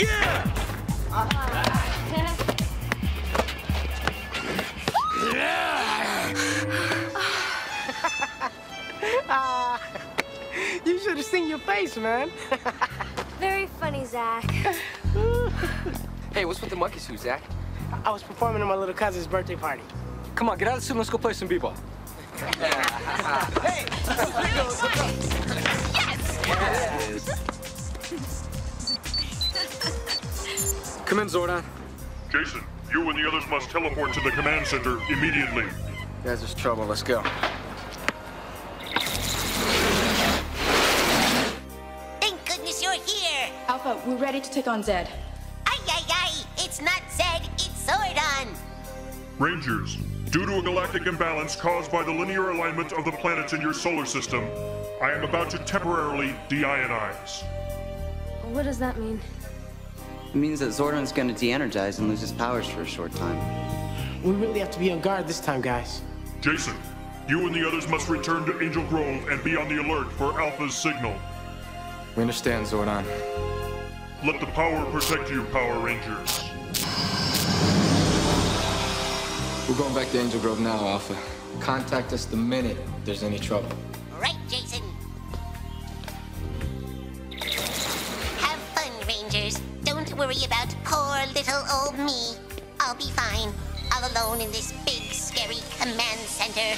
Yeah! You should have seen your face, man. Very funny, Zack. Hey, what's with the monkey suit, Zack? I was performing at my little cousin's birthday party. Come on, get out of the suit and let's go play some b-ball. Come in, Zordon. Jason, you and the others must teleport to the command center immediately. Guys, there's trouble. Let's go. Thank goodness you're here. Alpha, we're ready to take on Zedd. Ay, ay, ay. It's not Zedd, it's Zordon. Rangers, due to a galactic imbalance caused by the linear alignment of the planets in your solar system, I am about to temporarily deionize. What does that mean? It means that Zordon's gonna de-energize and lose his powers for a short time. We really have to be on guard this time, guys. Jason, you and the others must return to Angel Grove and be on the alert for Alpha's signal. We understand, Zordon. Let the power protect you, Power Rangers. We're going back to Angel Grove now, Alpha. Contact us the minute there's any trouble. Worry about poor little old me. I'll be fine. All alone in this big, scary command center.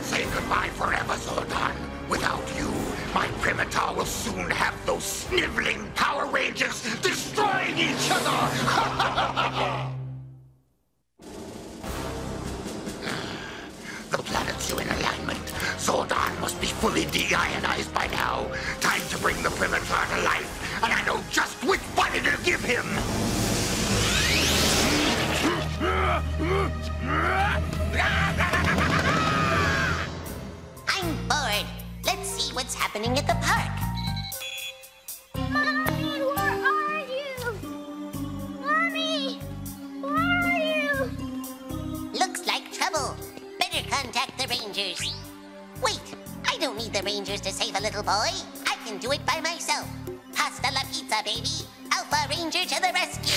Say goodbye forever, Zordon. Without you, my Primator will soon have those sniveling Power Rangers destroying each other! fully deionized by now. Time to bring the Primator to life, and I know just which button to give him! I'm bored. Let's see what's happening at the park. Mommy, where are you? Mommy, where are you? Looks like trouble. Better contact the Rangers. Wait, I don't need the Rangers to save a little boy. I can do it by myself. Pasta la pizza, baby. Alpha Ranger to the rescue.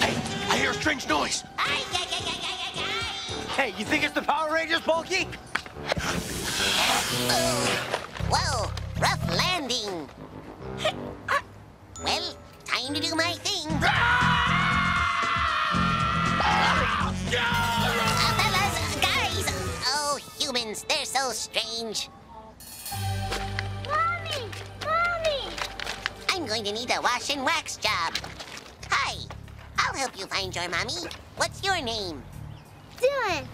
Hey, I hear a strange noise! Ay, ay, ay, ay, ay, ay, ay. Hey, you think it's the Power Rangers, Bulky? Whoa, rough landing. well, time to do my thing. Uh, so strange. Mommy, mommy. I'm going to need a wash and wax job. Hi, I'll help you find your mommy. What's your name? Dylan.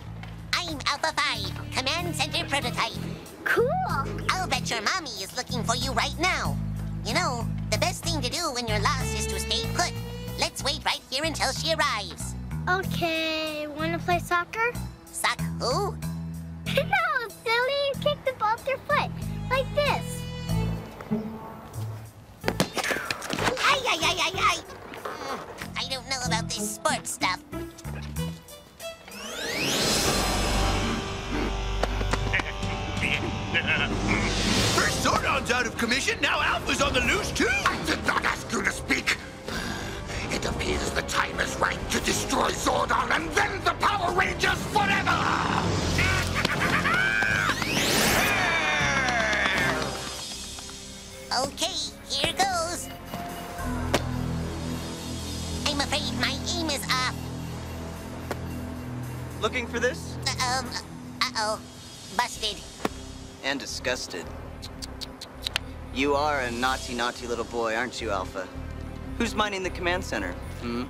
I'm Alpha 5, Command Center Prototype. Cool. I'll bet your mommy is looking for you right now. You know, the best thing to do when you're lost is to stay put. Let's wait right here until she arrives. Okay, wanna play soccer? Sock who? no, kick the ball with your foot. Like this. Ay, ay, ay, ay, ay! Mm, I don't know about this sports stuff. First Zordon's out of commission, now Alpha's on the loose too! For this? Uh, um, uh-oh. Busted. And disgusted. You are a naughty, naughty little boy, aren't you, Alpha? Who's minding the command center? Hmm?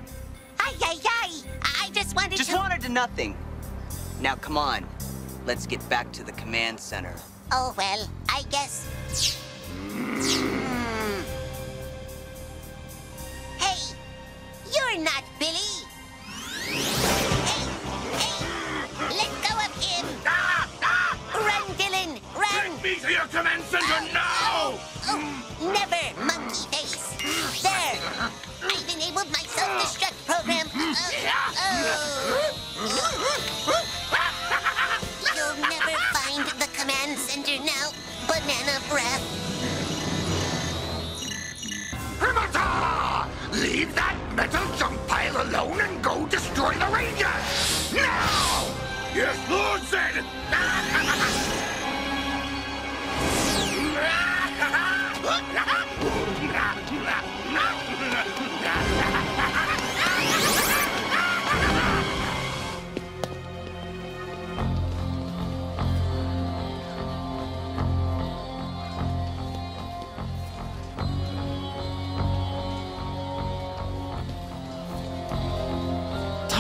Ay, ay, ay! I just wanted Just to... wanted to nothing. Now, come on. Let's get back to the command center. Oh, well, I guess... Hmm. Hey, you're not Billy. Metal junk pile alone and go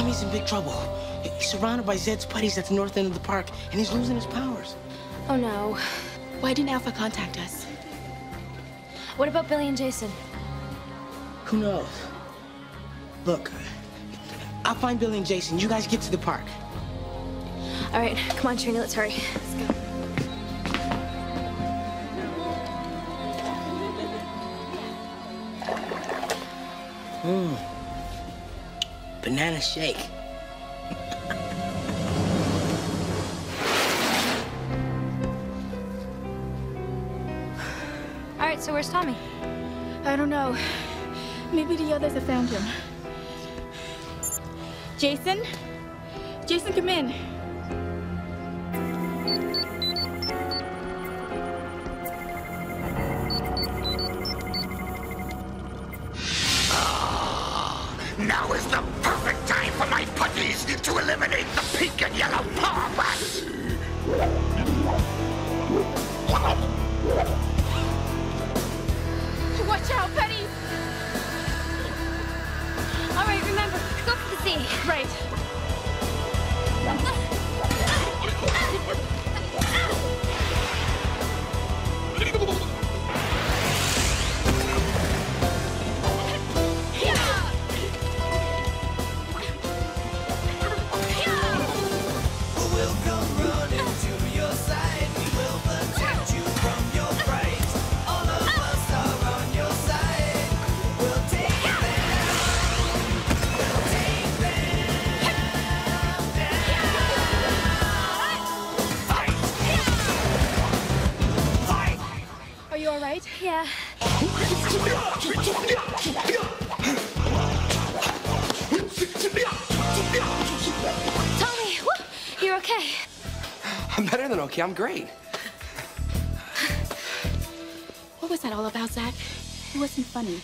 Tommy's in big trouble. He's surrounded by Zedd's putties at the north end of the park, and he's losing his powers. Oh no. Why didn't Alpha contact us? What about Billy and Jason? Who knows? Look, I'll find Billy and Jason. You guys get to the park. All right, come on, Trini, let's hurry. Shake. All right, so where's Tommy? I don't know. Maybe the others have found him. Jason? Jason, come in. Right. Right? Yeah. Tommy, you're okay. I'm better than okay. I'm great. What was that all about, Zack? It wasn't funny.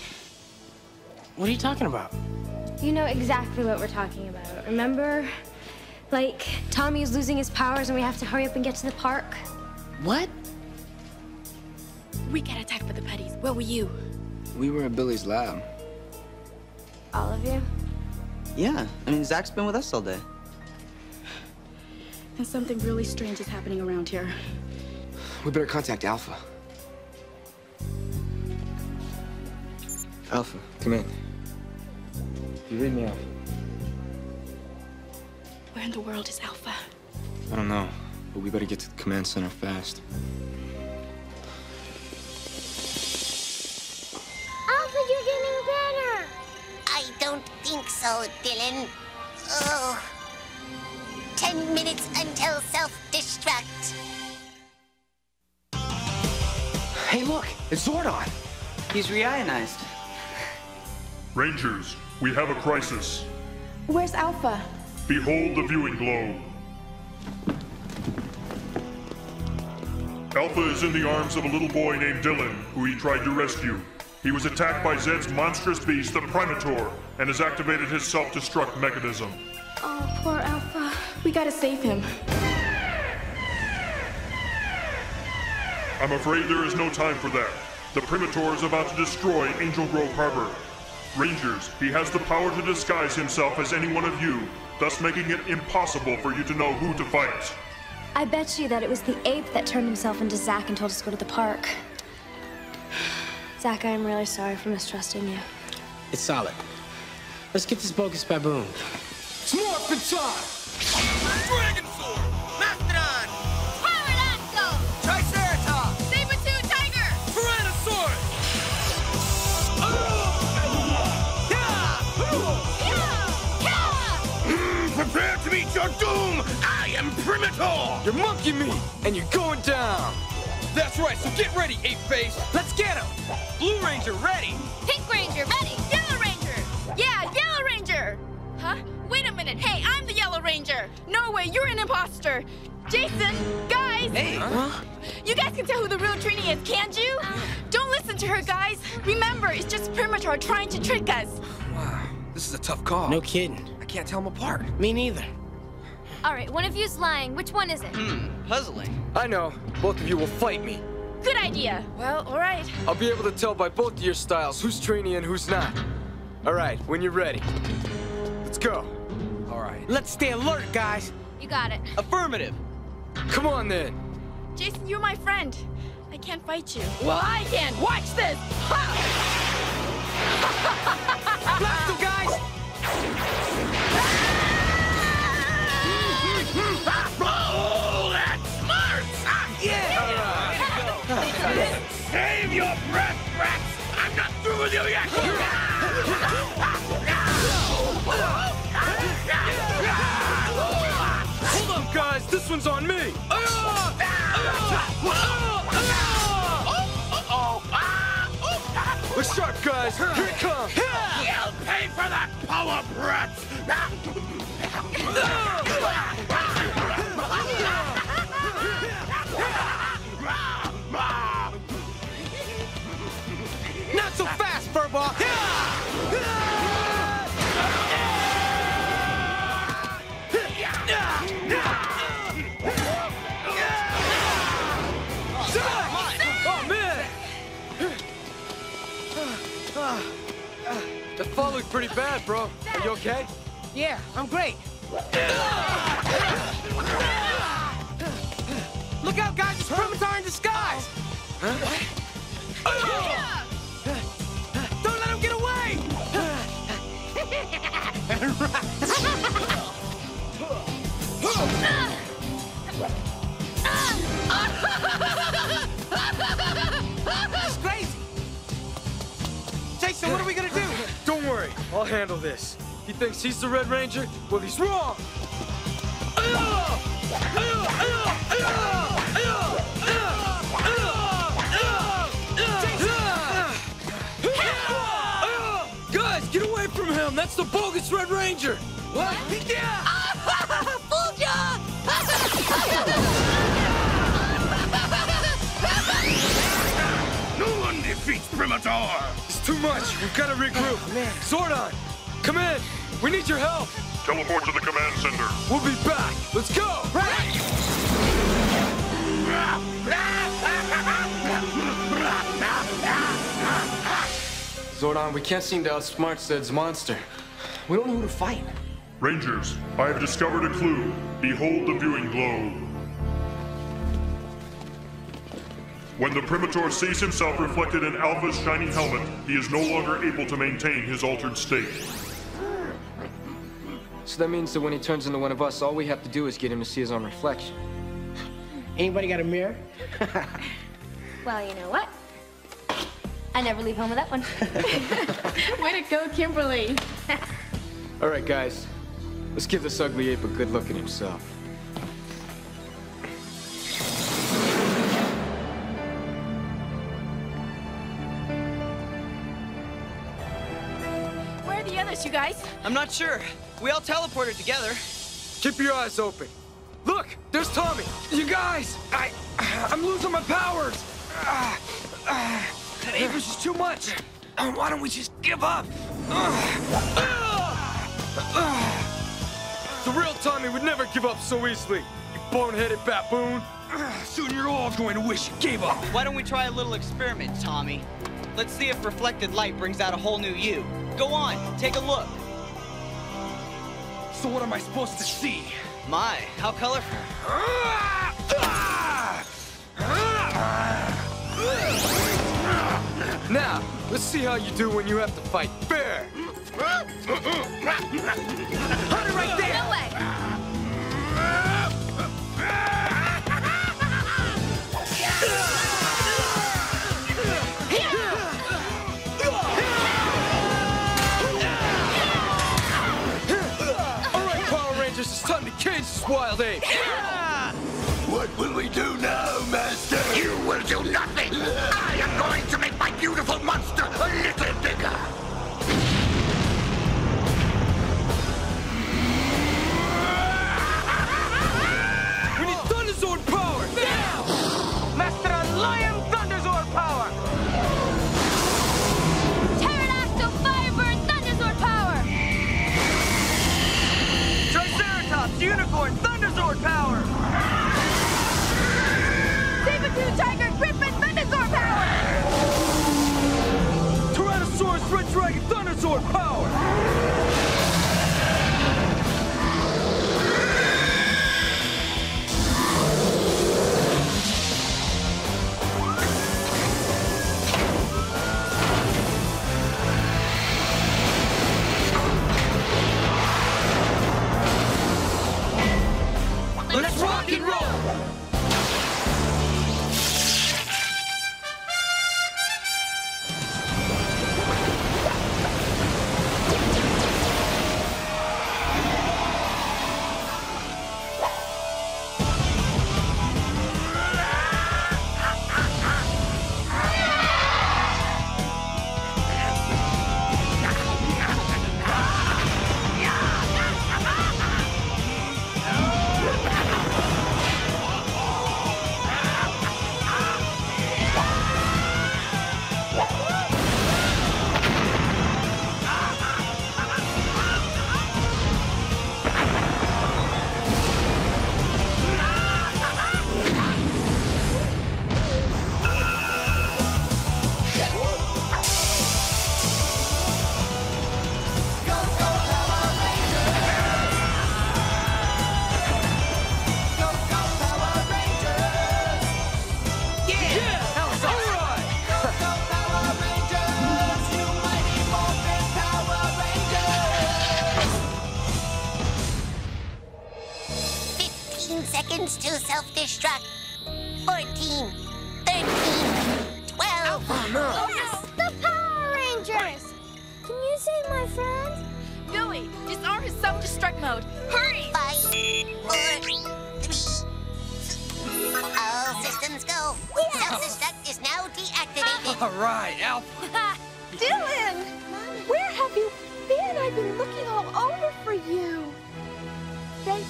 What are you talking about? You know exactly what we're talking about. Remember? Like, Tommy is losing his powers and we have to hurry up and get to the park? What? We got attacked by the putties. Where were you? We were at Billy's lab. All of you? Yeah, I mean, Zack's been with us all day. And something really strange is happening around here. We better contact Alpha. Alpha, come in. You read me out. Where in the world is Alpha? I don't know, but we better get to the command center fast. So, Dylan. Oh. Ten minutes until self-destruct. Hey, look, it's Zordon. He's reionized. Rangers, we have a crisis. Where's Alpha? Behold the viewing globe. Alpha is in the arms of a little boy named Dylan, who he tried to rescue. He was attacked by Zedd's monstrous beast, the Primator, and has activated his self-destruct mechanism. Oh, poor Alpha. We gotta save him. I'm afraid there is no time for that. The Primator is about to destroy Angel Grove Harbor. Rangers, he has the power to disguise himself as any one of you, thus making it impossible for you to know who to fight. I bet you that it was the ape that turned himself into Zack and told us to go to the park. Zack, I'm really sorry for mistrusting you. It's solid. Let's get this bogus baboon. It's morphin' time! Dragon Sword! Mastodon! Pterodactyl! Triceratops! Saber-tooth tiger! Tyrannosaurus! Prepare to meet your doom! I am Primator! You're monkey meat, and you're going down! That's right, so get ready, Ape Face. Let's get him. Blue Ranger, ready. Pink Ranger, ready. Yellow Ranger. Yeah, Yellow Ranger. Huh? Wait a minute. Hey, I'm the Yellow Ranger. No way, you're an imposter. Jason, guys. Hey. Huh? You guys can tell who the real Trini is, can't you? Don't listen to her, guys. Remember, it's just Primator trying to trick us. Wow, this is a tough call. No kidding. I can't tell them apart. Me neither. All right, one of you's lying. Which one is it? Hmm, puzzling. I know. Both of you will fight me. Good idea. Well, all right. I'll be able to tell by both of your styles who's Trini and who's not. All right, when you're ready. Let's go. All right. Let's stay alert, guys. You got it. Affirmative. Come on then. Jason, you're my friend. I can't fight you. Well, I can. Watch this. Blast Save your breath, brats! I'm not through with you yet! Hold up, guys. This one's on me. Look sharp, guys. Here it comes. You'll pay for that power, brats! So fast, Furball! Oh, man. That fall looked pretty bad, bro. Are you okay? Yeah, I'm great. Look out, guys! It's Primator in disguise! Don't handle this. He thinks he's the Red Ranger? Well, he's wrong. Guys, get away from him! That's the bogus Red Ranger! What? No one defeats Primator! It's too much. We've got to regroup. Oh, Zordon, come in. We need your help. Teleport to the command center. We'll be back. Let's go. Zordon, we can't seem to outsmart Zedd's monster. We don't know who to fight. Rangers, I have discovered a clue. Behold the viewing globe. When the Primator sees himself reflected in Alpha's shiny helmet, he is no longer able to maintain his altered state. So that means that when he turns into one of us, all we have to do is get him to see his own reflection. Anybody got a mirror? Well, you know what? I never leave home with that one. Way to go, Kimberly. All right, guys. Let's give this ugly ape a good look at himself. Where are the others, you guys? I'm not sure. We all teleported together. Keep your eyes open. Look, there's Tommy. You guys, I, I'm losing my powers. Ah, ah, that ape is just too much. Uh, Why don't we just give up? Ah, ah. The real Tommy would never give up so easily. You boneheaded baboon. Soon you're all going to wish you gave up. Why don't we try a little experiment, Tommy? Let's see if reflected light brings out a whole new you. Go on, take a look. So what am I supposed to see? My, how colorful. Now, let's see how you do when you have to fight fair. Hunter right there! No way. This wild ape. What will we do now, Master? You will do nothing! I am going to make my beautiful monster a little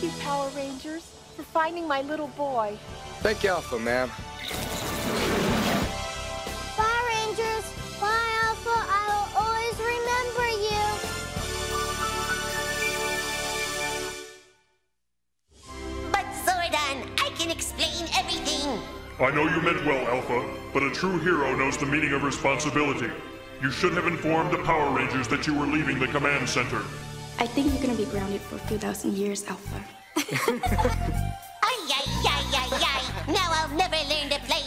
you, Power Rangers, for finding my little boy. Thank you, Alpha, ma'am. Power Rangers, bye, Alpha. I will always remember you. But Zordon, I can explain everything. I know you meant well, Alpha, but a true hero knows the meaning of responsibility. You should have informed the Power Rangers that you were leaving the command center. I think you're gonna be grounded for a few thousand years, Alpha. Ay, ay, ay, ay, ay. Now I'll never learn to play